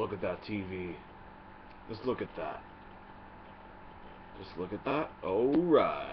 Look at that TV. Just look at that. Just look at that. Alright.